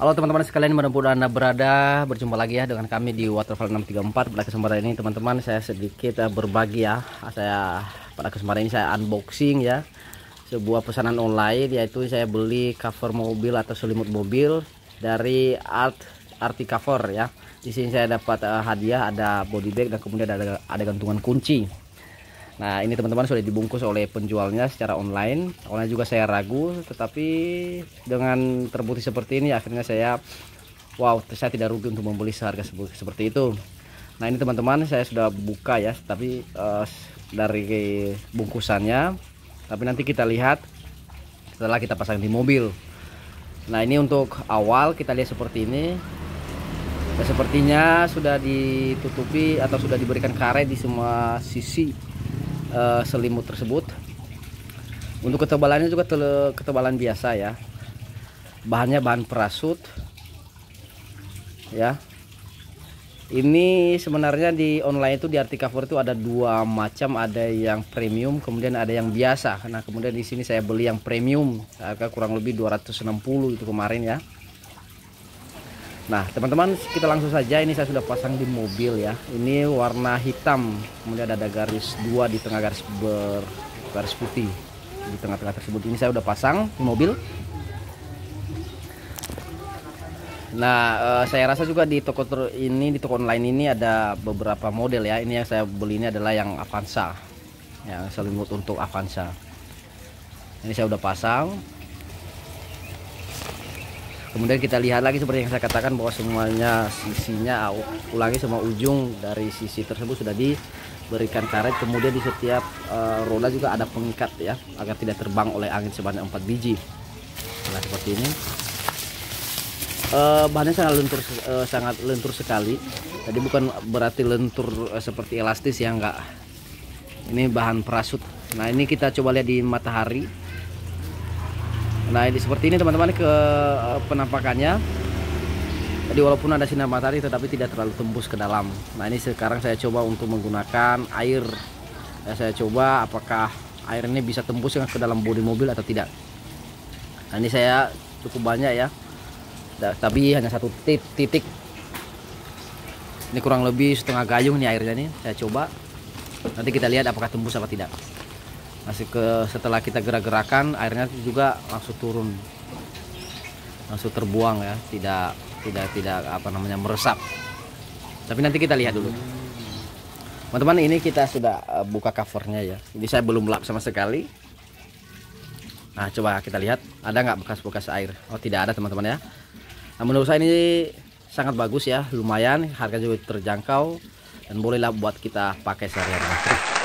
Halo teman-teman sekalian, mudah-mudahan Anda berada berjumpa lagi ya dengan kami di Waterfall 634. Pada kesempatan ini teman-teman saya sedikit uh, berbagi ya. Saya pada kesempatan ini saya unboxing ya sebuah pesanan online yaitu saya beli cover mobil atau selimut mobil dari Art Arti Cover ya. Di sini saya dapat uh, hadiah ada body bag dan kemudian ada ada gantungan kunci. Nah ini teman-teman sudah dibungkus oleh penjualnya secara online. Awalnya juga saya ragu Tetapi dengan terbukti seperti ini Akhirnya saya Wow saya tidak rugi untuk membeli seharga seperti itu. Nah ini teman-teman saya sudah buka ya Tapi uh, dari bungkusannya. Tapi nanti kita lihat Setelah kita pasang di mobil. Nah ini untuk awal kita lihat seperti ini. Ya, Sepertinya sudah ditutupi Atau sudah diberikan karet di semua sisi uh, selimut tersebut. Untuk ketebalannya juga ketebalan biasa ya. Bahannya bahan perasut ya. Ini sebenarnya di online itu di arti cover itu ada dua macam. Ada yang premium kemudian ada yang biasa. Nah kemudian di sini saya beli yang premium harga kurang lebih 260 itu kemarin ya Nah teman-teman kita langsung saja. Ini saya sudah pasang di mobil ya. Ini warna hitam. Kemudian ada garis dua di tengah garis ber garis putih Di tengah-tengah tersebut. Ini saya sudah pasang di mobil. Nah eh, saya rasa juga di toko ini di toko online ini ada beberapa model ya. Ini yang saya beli ini adalah yang Avanza. Yang selimut untuk Avanza. Ini saya sudah pasang kemudian kita lihat lagi seperti yang saya katakan bahwa semuanya sisinya ulangi semua ujung dari sisi tersebut sudah diberikan karet. Kemudian di setiap uh, roda juga ada pengikat ya agar tidak terbang oleh angin sebanyak 4 biji. Nah seperti ini. Uh, bahannya sangat lentur uh, sangat lentur sekali. Jadi bukan berarti lentur uh, seperti elastis ya enggak. Ini bahan perasut nah ini kita coba lihat di matahari nah ini seperti ini teman-teman ke eh, penampakannya. Jadi walaupun ada sinar matahari tetapi tidak terlalu tembus ke dalam. Nah ini sekarang saya coba untuk menggunakan air. Ya, saya coba apakah air ini bisa tembus ke dalam bodi mobil atau tidak. Nah ini saya cukup banyak ya. Tapi hanya satu titik. Ini kurang lebih setengah gayung nih airnya nih. Saya coba. Nanti kita lihat apakah tembus apa tidak masih ke setelah kita gerak-gerakan airnya juga langsung turun. Langsung terbuang ya tidak tidak tidak apa namanya meresap. Tapi nanti kita lihat dulu. Teman-teman ini kita sudah eh, buka covernya ya. Ini saya belum lap sama sekali. Nah coba kita lihat ada nggak bekas-bekas air? Oh tidak ada teman-teman ya. Nah menurut saya ini sangat bagus ya lumayan harga juga terjangkau dan bolehlah buat kita pakai sehari-hari